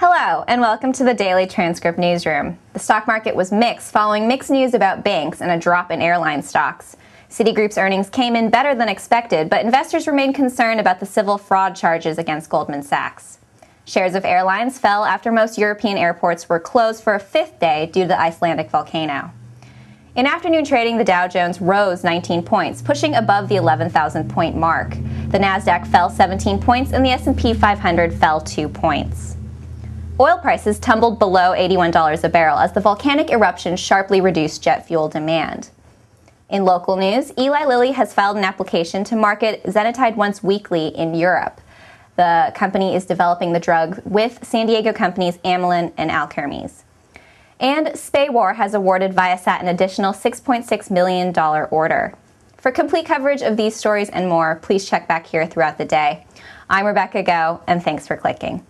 Hello, and welcome to the Daily Transcript Newsroom. The stock market was mixed following mixed news about banks and a drop in airline stocks. Citigroup's earnings came in better than expected, but investors remain concerned about the civil fraud charges against Goldman Sachs. Shares of airlines fell after most European airports were closed for a fifth day due to the Icelandic volcano. In afternoon trading, the Dow Jones rose 19 points, pushing above the 11,000 point mark. The Nasdaq fell 17 points and the S&P 500 fell 2 points. Oil prices tumbled below $81 a barrel as the volcanic eruption sharply reduced jet fuel demand. In local news, Eli Lilly has filed an application to market exenatide once weekly in Europe. The company is developing the drug with San Diego companies Amylin and Alkermes. And SPAWAR has awarded Viasat an additional $6.6 million order. For complete coverage of these stories and more, please check back here throughout the day. I'm Rebecca Go, and thanks for clicking.